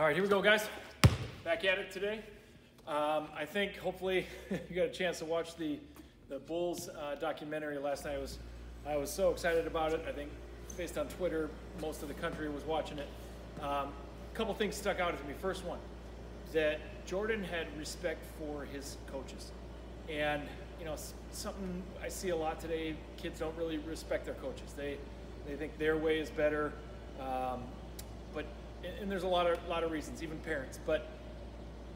All right, here we go, guys. Back at it today. Um, I think hopefully you got a chance to watch the the Bulls uh, documentary last night. I was I was so excited about it. I think based on Twitter, most of the country was watching it. Um, a couple things stuck out to me. First one, that Jordan had respect for his coaches, and you know something I see a lot today. Kids don't really respect their coaches. They they think their way is better. Um, but and there's a lot of lot of reasons, even parents. But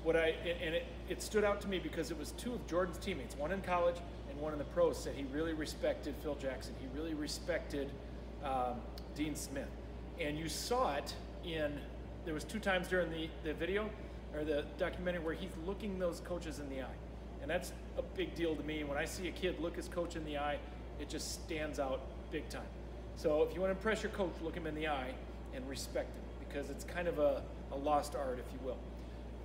what I and it, it stood out to me because it was two of Jordan's teammates, one in college and one in the pros, said he really respected Phil Jackson. He really respected um, Dean Smith, and you saw it in. There was two times during the, the video or the documentary where he's looking those coaches in the eye, and that's a big deal to me. When I see a kid look his coach in the eye, it just stands out big time. So if you want to impress your coach, look him in the eye and respect him because it's kind of a, a lost art, if you will.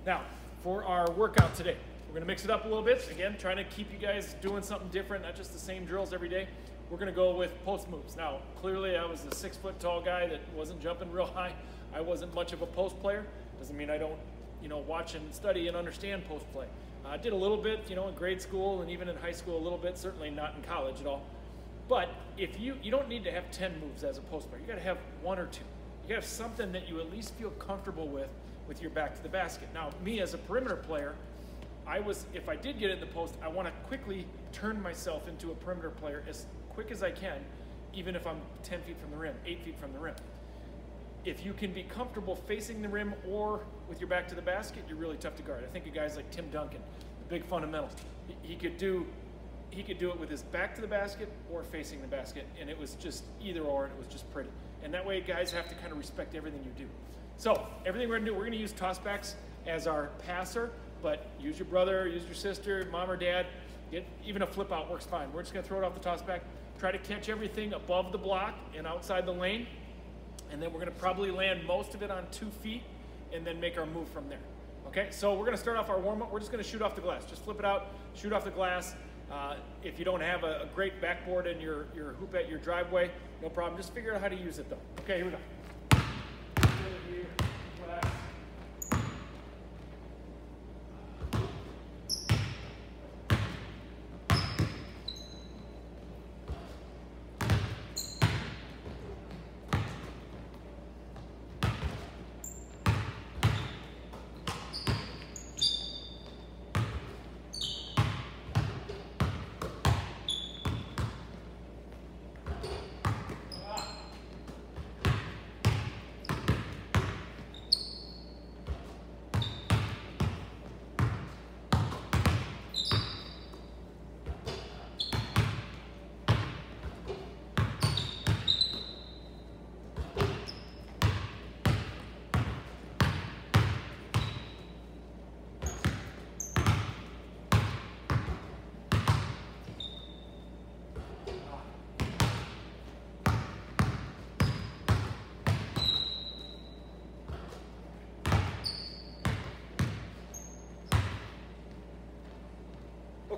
Now, for our workout today, we're going to mix it up a little bit. Again, trying to keep you guys doing something different, not just the same drills every day. We're going to go with post moves. Now, clearly, I was a six foot tall guy that wasn't jumping real high. I wasn't much of a post player. Doesn't mean I don't, you know, watch and study and understand post play. I did a little bit, you know, in grade school and even in high school a little bit. Certainly not in college at all. But if you you don't need to have 10 moves as a post player. You got to have one or two. You have something that you at least feel comfortable with with your back to the basket. Now, me as a perimeter player, I was if I did get in the post, I want to quickly turn myself into a perimeter player as quick as I can, even if I'm 10 feet from the rim, 8 feet from the rim. If you can be comfortable facing the rim or with your back to the basket, you're really tough to guard. I think of guys like Tim Duncan, the big fundamentals. He, he could do he could do it with his back to the basket or facing the basket, and it was just either or, and it was just pretty. And that way, guys have to kind of respect everything you do. So everything we're gonna do, we're gonna use tossbacks as our passer, but use your brother, use your sister, mom or dad. Get, even a flip out works fine. We're just gonna throw it off the tossback. Try to catch everything above the block and outside the lane, and then we're gonna probably land most of it on two feet, and then make our move from there. Okay, so we're gonna start off our warm up. We're just gonna shoot off the glass. Just flip it out, shoot off the glass. Uh, if you don't have a, a, great backboard in your, your hoop at your driveway, no problem. Just figure out how to use it though. Okay, here we go.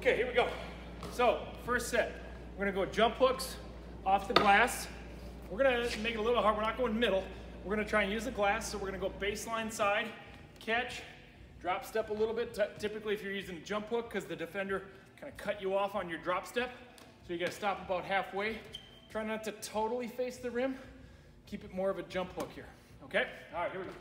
Okay, here we go. So, first set, we're gonna go jump hooks off the glass. We're gonna make it a little hard, we're not going middle. We're gonna try and use the glass, so we're gonna go baseline side, catch, drop step a little bit. Typically if you're using a jump hook, because the defender kind of cut you off on your drop step, so you gotta stop about halfway. Try not to totally face the rim. Keep it more of a jump hook here, okay? All right, here we go.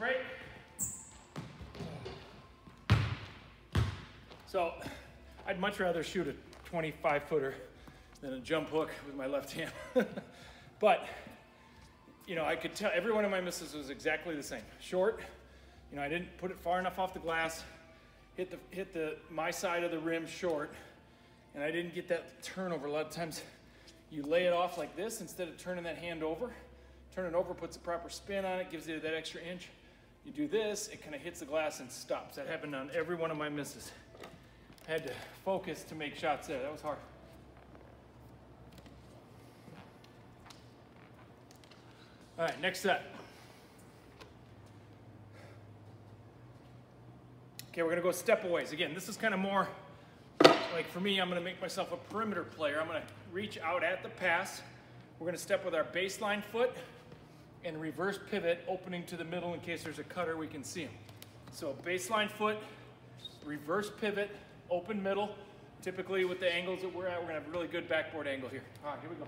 Break. So I'd much rather shoot a 25 footer than a jump hook with my left hand. but, you know, I could tell every one of my misses was exactly the same. Short, you know, I didn't put it far enough off the glass, hit the, hit the, my side of the rim short, and I didn't get that turnover. A lot of times you lay it off like this instead of turning that hand over. Turn it over, puts a proper spin on it, gives you that extra inch. You do this, it kind of hits the glass and stops. That happened on every one of my misses. I had to focus to make shots there. That was hard. All right, next set. Okay, we're gonna go step-aways. Again, this is kind of more, like for me, I'm gonna make myself a perimeter player. I'm gonna reach out at the pass. We're gonna step with our baseline foot and reverse pivot, opening to the middle in case there's a cutter, we can see him. So baseline foot, reverse pivot, open middle. Typically with the angles that we're at, we're gonna have a really good backboard angle here. All right, here we go.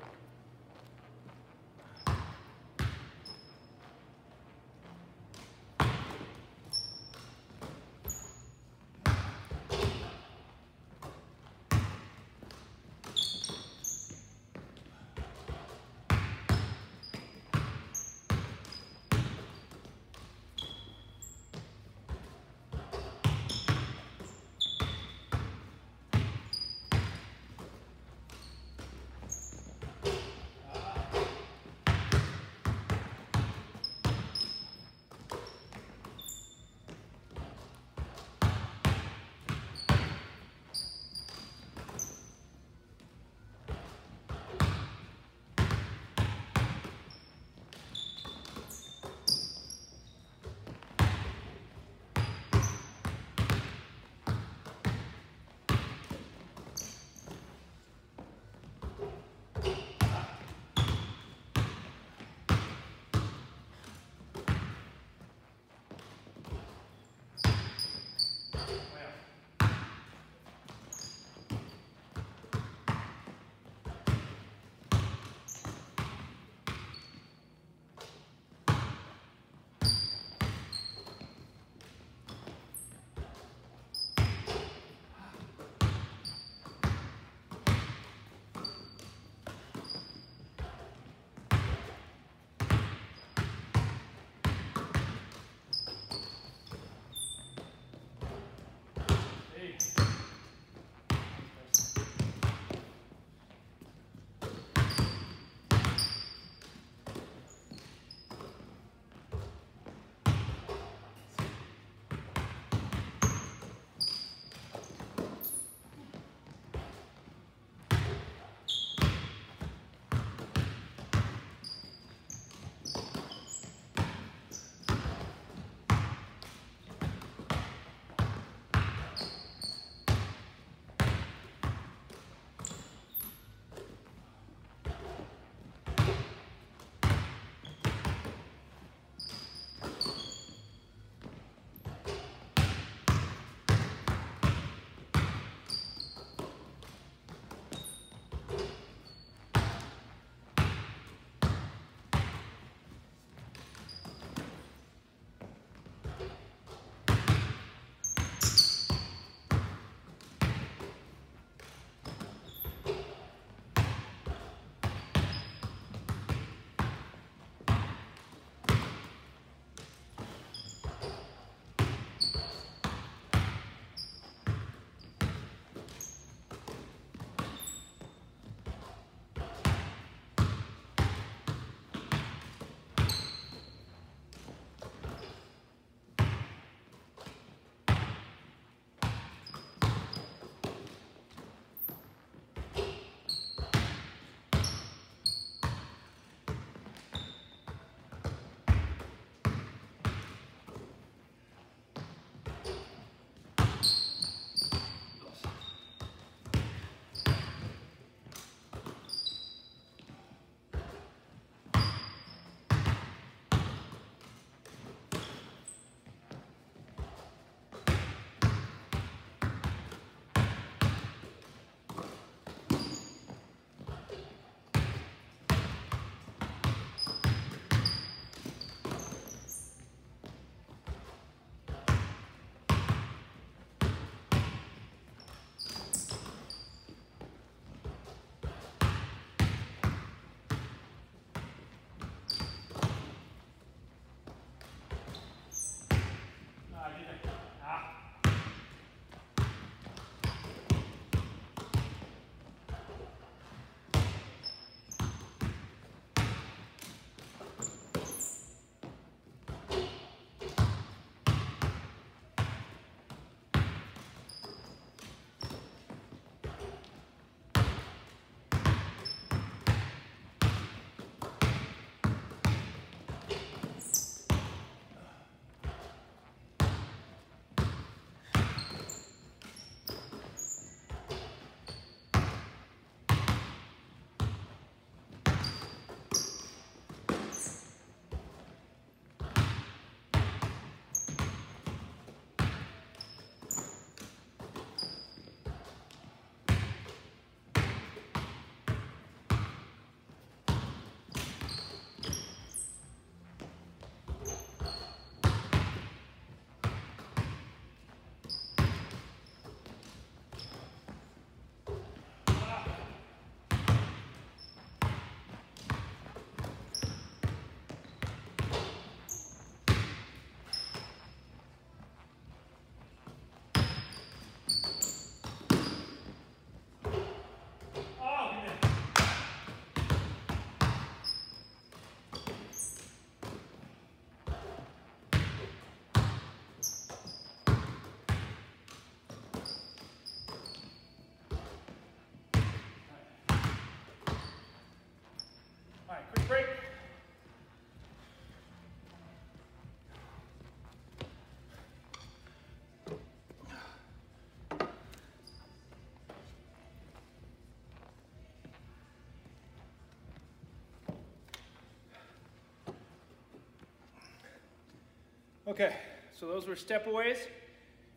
Okay, so those were stepaways.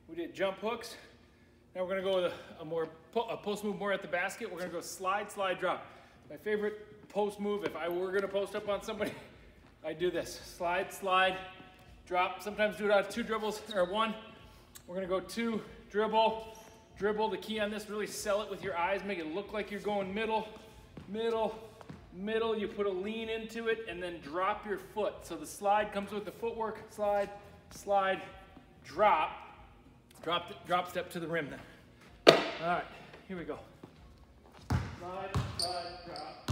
We did jump hooks. Now we're gonna go with a, a more a post move more at the basket. We're gonna go slide, slide, drop. My favorite post move, if I were gonna post up on somebody, I do this. Slide, slide, drop. Sometimes do it out of two dribbles or one. We're gonna go two, dribble, dribble. The key on this, really sell it with your eyes. Make it look like you're going middle, middle, middle. You put a lean into it and then drop your foot. So the slide comes with the footwork. Slide, slide, drop. Drop, drop step to the rim then. All right, here we go. Slide, slide, drop.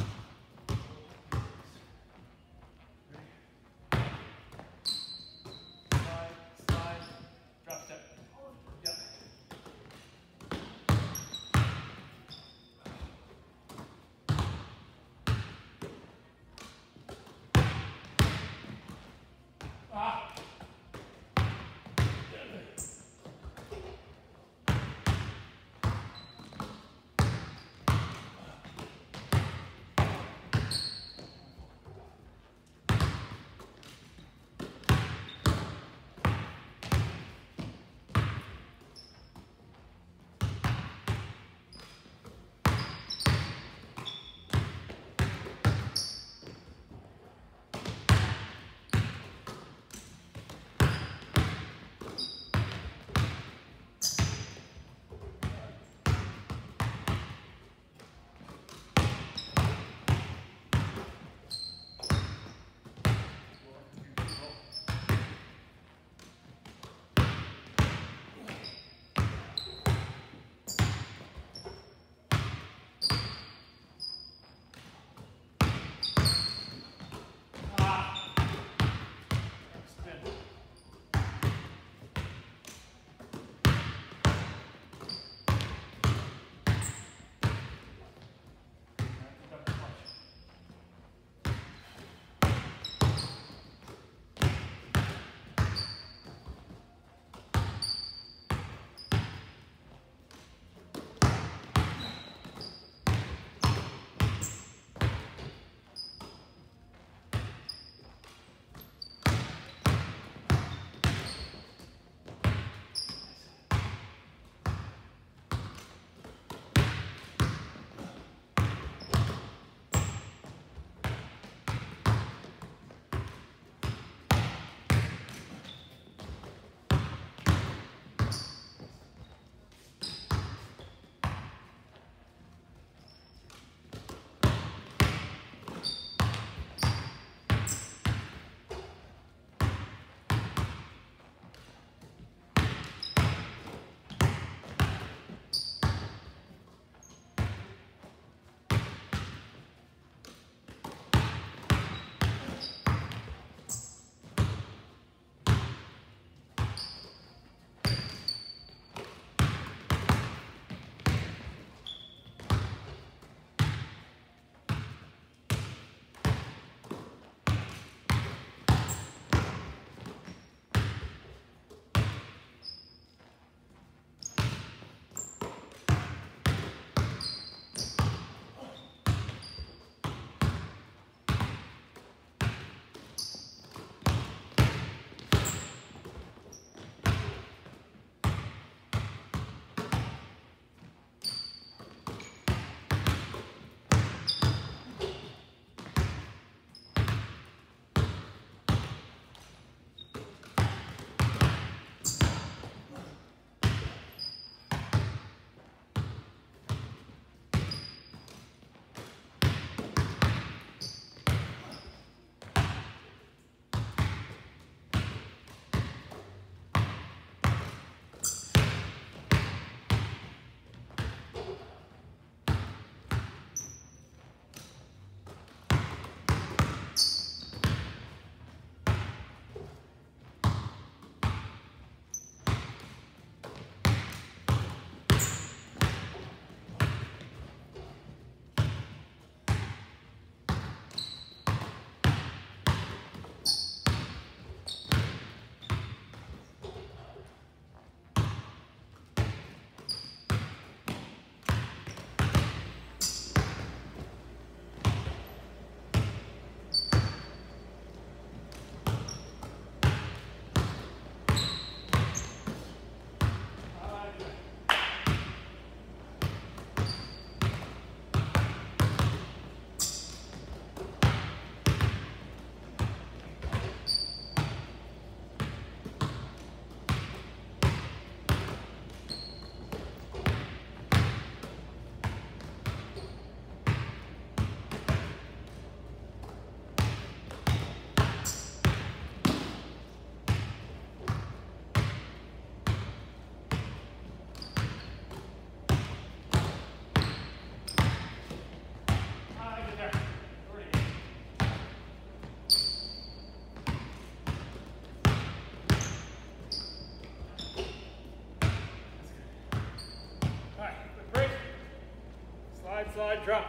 Slide, drop.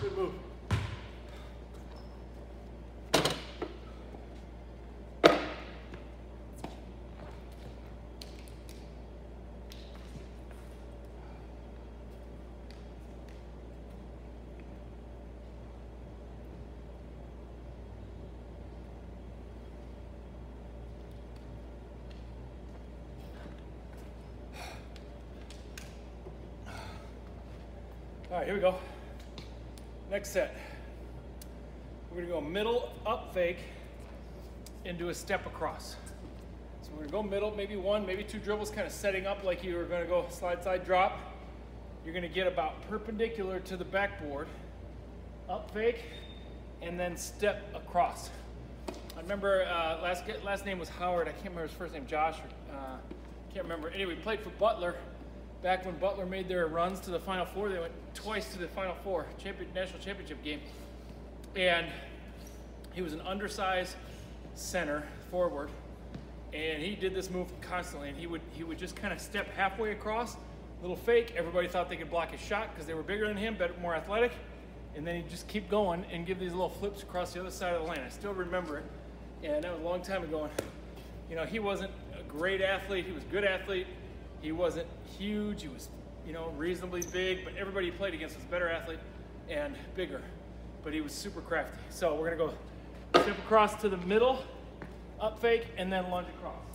Good move. All right, here we go. Next set. We're gonna go middle up fake into a step across. So we're gonna go middle, maybe one, maybe two dribbles, kind of setting up like you were gonna go slide, side, drop. You're gonna get about perpendicular to the backboard, up fake, and then step across. I remember uh, last last name was Howard. I can't remember his first name, Josh. Or, uh, can't remember. Anyway, played for Butler back when Butler made their runs to the Final Four, they went twice to the Final Four, champion, national championship game. And he was an undersized center forward, and he did this move constantly. And he would he would just kind of step halfway across, little fake. Everybody thought they could block his shot because they were bigger than him, better, more athletic. And then he'd just keep going and give these little flips across the other side of the lane. I still remember it, and that was a long time ago. And, you know, he wasn't a great athlete. He was a good athlete he wasn't huge. He was, you know, reasonably big, but everybody he played against was a better athlete and bigger. But he was super crafty. So we're gonna go step across to the middle, up fake, and then lunge across.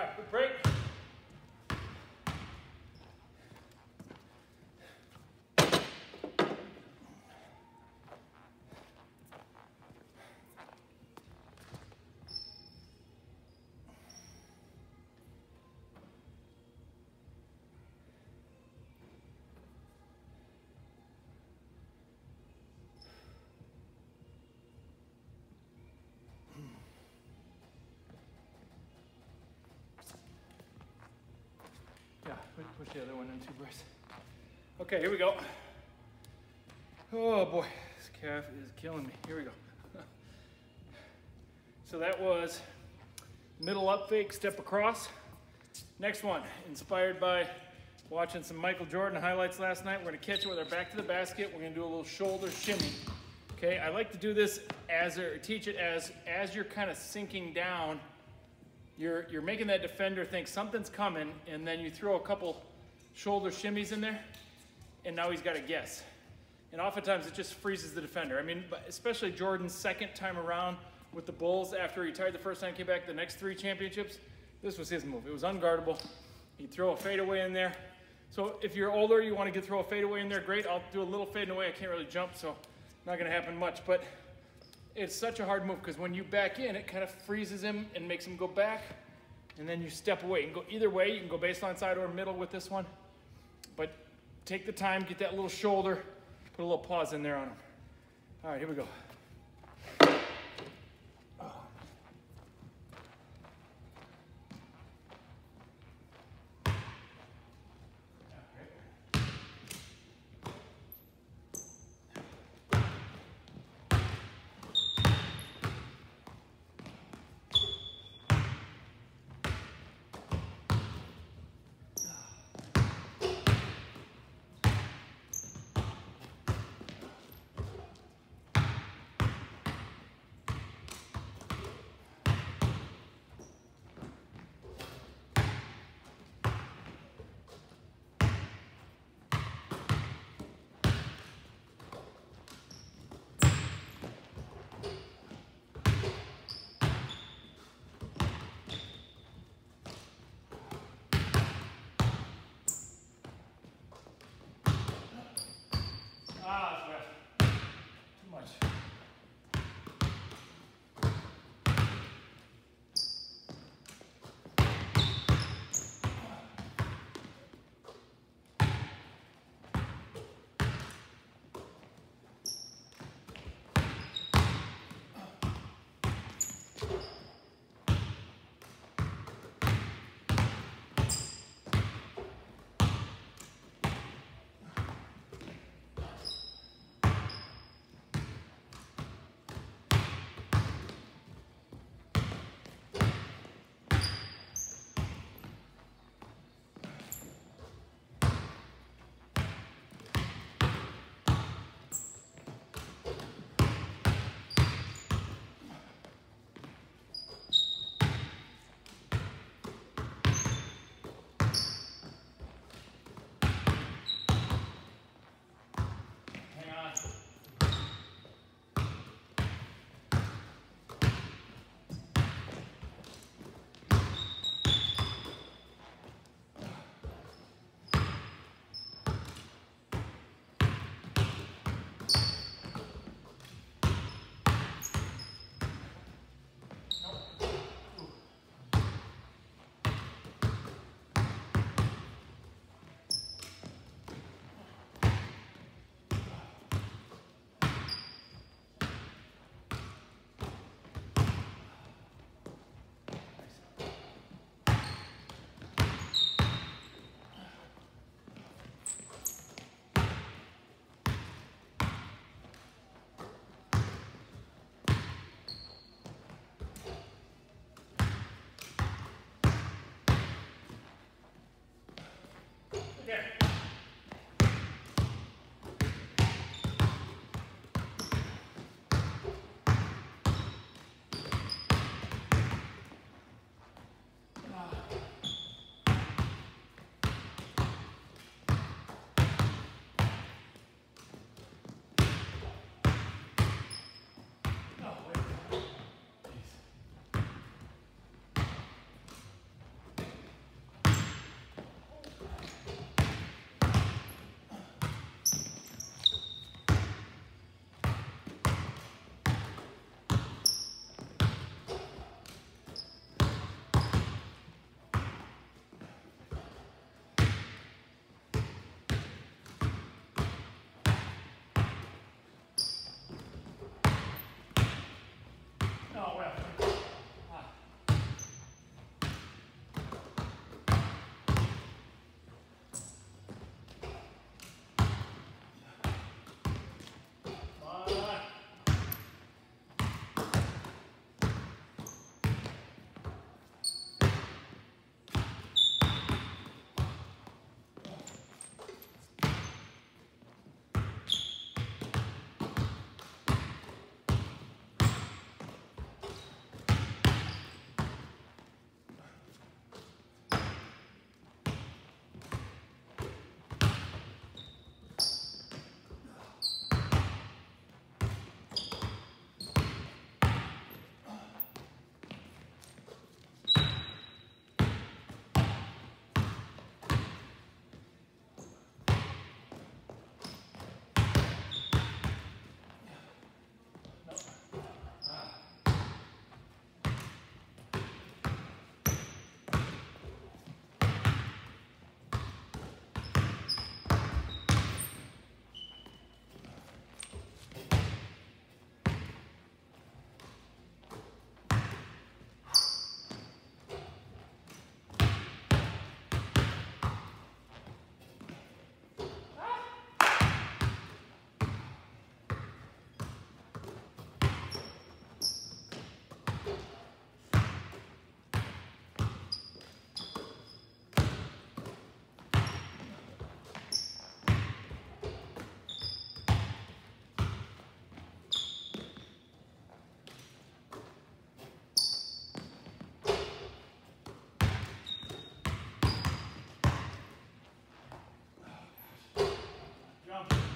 All right, quick break. Push, the other one in too, Bryce. Okay, here we go. Oh boy, this calf is killing me. Here we go. so that was middle up fake, step across. Next one, inspired by watching some Michael Jordan highlights last night. We're gonna catch it with our back to the basket. We're gonna do a little shoulder shimmy. Okay, I like to do this as, or teach it as, as you're kind of sinking down you're, you're making that defender think something's coming, and then you throw a couple shoulder shimmies in there, and now he's got to guess. And oftentimes it just freezes the defender. I mean, especially Jordan's second time around with the Bulls after he retired the first time, came back the next three championships. This was his move. It was unguardable. He'd throw a fadeaway in there. So if you're older, you want to get throw a fadeaway in there, great. I'll do a little fade away. I can't really jump, so not going to happen much. But it's such a hard move because when you back in, it kind of freezes him and makes him go back, and then you step away. You can go either way. You can go baseline side or middle with this one, but take the time, get that little shoulder, put a little pause in there on him. All right, here we go. down.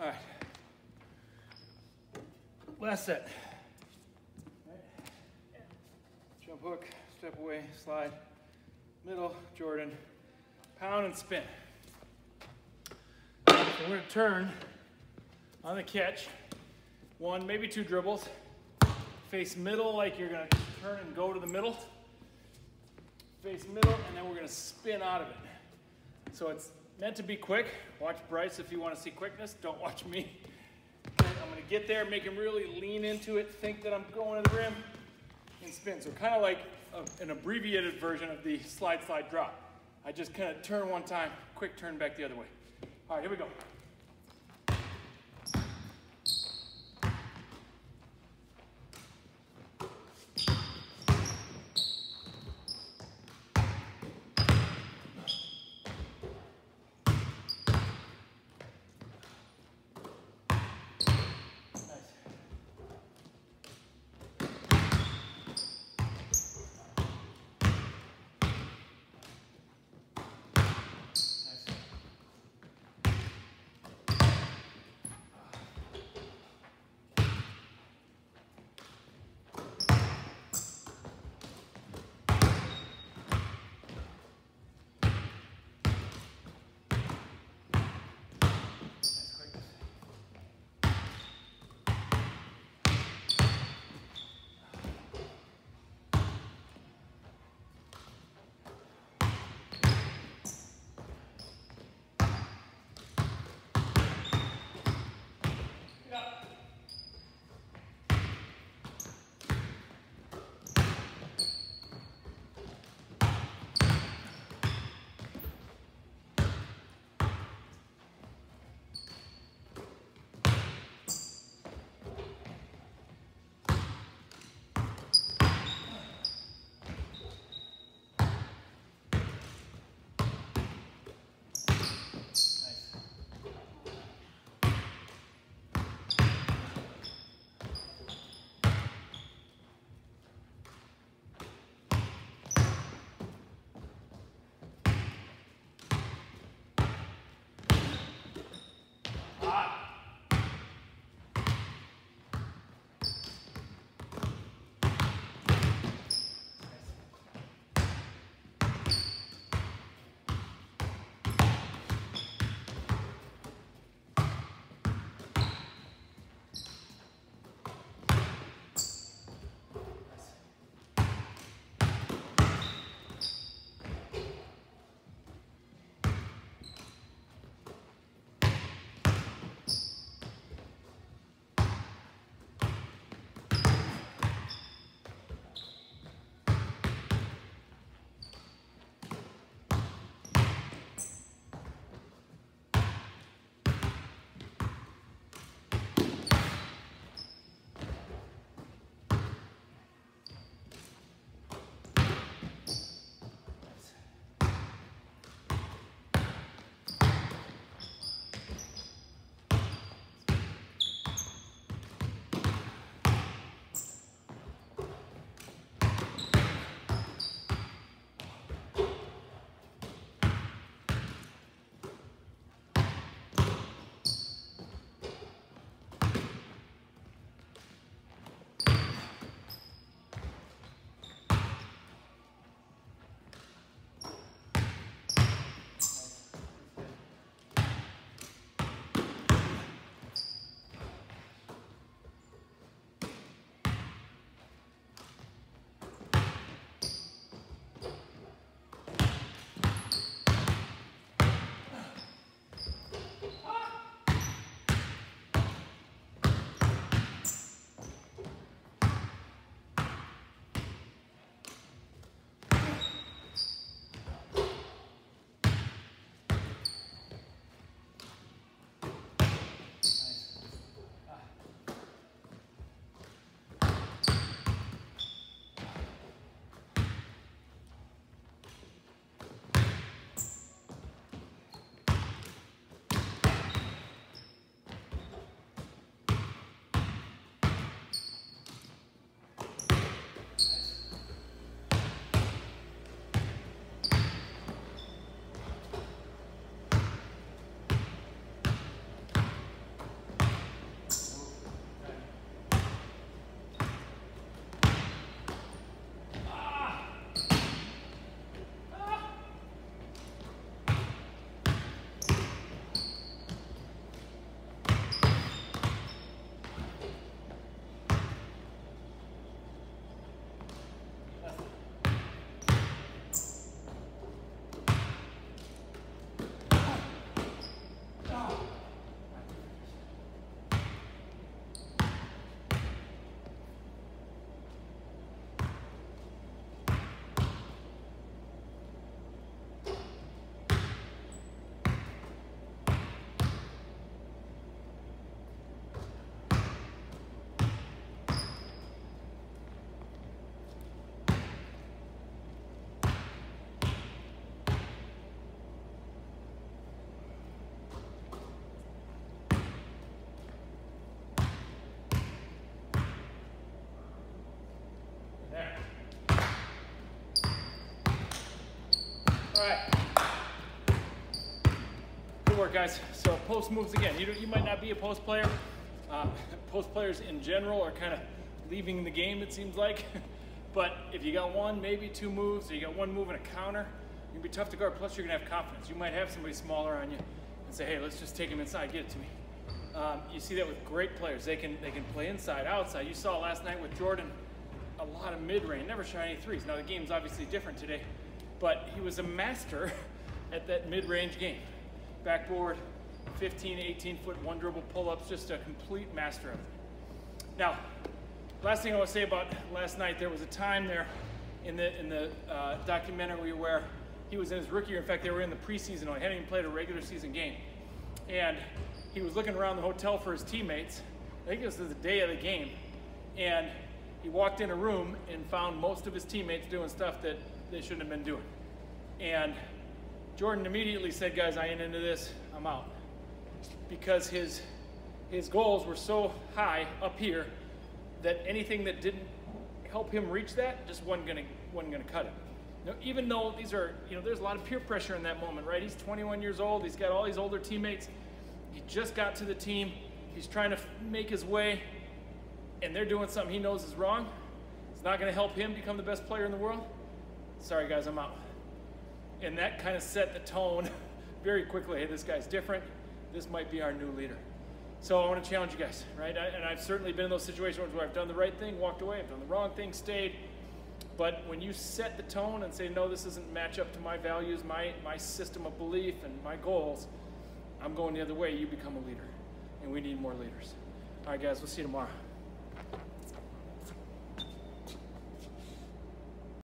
All right. Last set. Jump hook, step away, slide, middle, Jordan, pound and spin. So we're gonna turn on the catch, one, maybe two dribbles, face middle like you're gonna turn and go to the middle, face middle, and then we're gonna spin out of it. So it's meant to be quick. Watch Bryce if you wanna see quickness, don't watch me. I'm gonna get there, make him really lean into it, think that I'm going to the rim, and spin. So kind of like a, an abbreviated version of the slide, slide, drop. I just kind of turn one time, quick turn back the other way. All right, here we go. All right. Good work, guys. So post moves again. You, you might not be a post player. Uh, post players in general are kind of leaving the game, it seems like. but if you got one, maybe two moves, or you got one move and a counter, you're gonna be tough to guard. Plus, you're gonna have confidence. You might have somebody smaller on you and say, "Hey, let's just take him inside, get it to me." Um, you see that with great players. They can they can play inside, outside. You saw last night with Jordan, a lot of mid range, never shot any threes. Now the game's obviously different today, but he was a master at that mid range game. Backboard, 15, 18 foot one dribble pull ups, just a complete master of it. Now, last thing I want to say about last night, there was a time there in the in the uh, documentary where he was in his rookie year. In fact, they were in the preseason. He hadn't even played a regular season game, and he was looking around the hotel for his teammates. I think it was the day of the game, and he walked in a room and found most of his teammates doing stuff that they shouldn't have been doing. And Jordan immediately said, "Guys, I ain't into this. I'm out," because his his goals were so high up here that anything that didn't help him reach that just wasn't gonna wasn't gonna cut it. Now, even though these are, you know, there's a lot of peer pressure in that moment, right? He's 21 years old. He's got all these older teammates. He just got to the team. He's trying to make his way, and they're doing something he knows is wrong. It's not to help him become the best player in the world. Sorry, guys, I'm out. And that kind of set the tone very quickly. Hey, this guy's different. This might be our new leader. So I want to challenge you guys, right? I, and I've certainly been in those situations where I've done the right thing, walked away, I've done the wrong thing, stayed. But when you set the tone and say, no, this doesn't match up to my values, my, my system of belief, and my goals, I'm going the other way, you become a leader. And we need more leaders. All right, guys, we'll see you tomorrow.